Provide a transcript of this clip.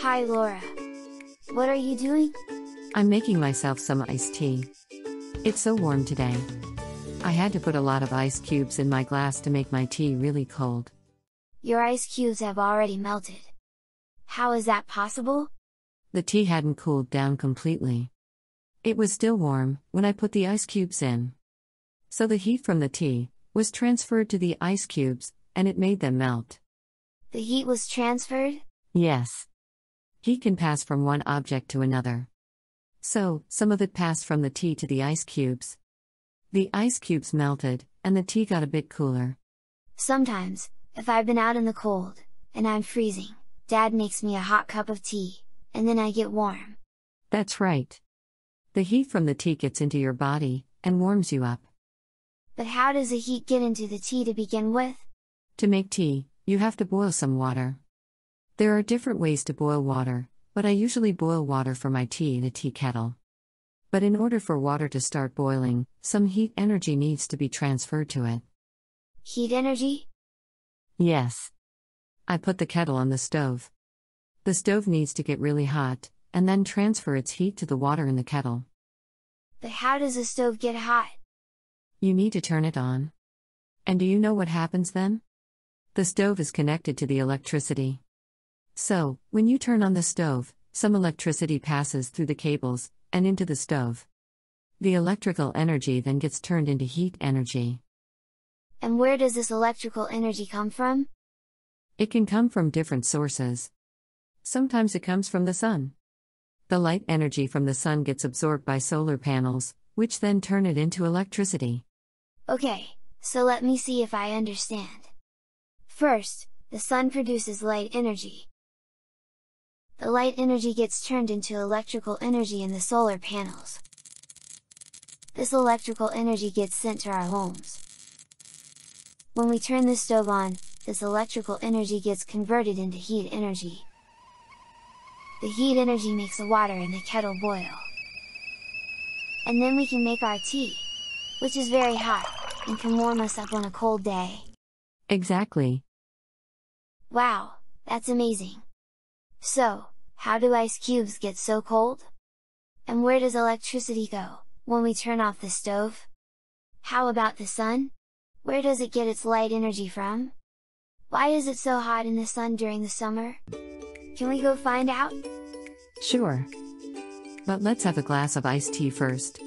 Hi Laura. What are you doing? I'm making myself some iced tea. It's so warm today. I had to put a lot of ice cubes in my glass to make my tea really cold. Your ice cubes have already melted. How is that possible? The tea hadn't cooled down completely. It was still warm when I put the ice cubes in. So the heat from the tea was transferred to the ice cubes, and it made them melt. The heat was transferred? Yes. Heat can pass from one object to another. So, some of it passed from the tea to the ice cubes. The ice cubes melted, and the tea got a bit cooler. Sometimes, if I've been out in the cold, and I'm freezing, Dad makes me a hot cup of tea, and then I get warm. That's right. The heat from the tea gets into your body, and warms you up. But how does the heat get into the tea to begin with? To make tea, you have to boil some water. There are different ways to boil water, but I usually boil water for my tea in a tea kettle. But in order for water to start boiling, some heat energy needs to be transferred to it. Heat energy? Yes. I put the kettle on the stove. The stove needs to get really hot, and then transfer its heat to the water in the kettle. But how does the stove get hot? You need to turn it on. And do you know what happens then? The stove is connected to the electricity. So, when you turn on the stove, some electricity passes through the cables and into the stove. The electrical energy then gets turned into heat energy. And where does this electrical energy come from? It can come from different sources. Sometimes it comes from the sun. The light energy from the sun gets absorbed by solar panels, which then turn it into electricity. Okay, so let me see if I understand. First, the sun produces light energy. The light energy gets turned into electrical energy in the solar panels. This electrical energy gets sent to our homes. When we turn the stove on, this electrical energy gets converted into heat energy. The heat energy makes the water in the kettle boil. And then we can make our tea, which is very hot, and can warm us up on a cold day. Exactly. Wow, that's amazing! So, how do ice cubes get so cold? And where does electricity go, when we turn off the stove? How about the sun? Where does it get its light energy from? Why is it so hot in the sun during the summer? Can we go find out? Sure. But let's have a glass of iced tea first.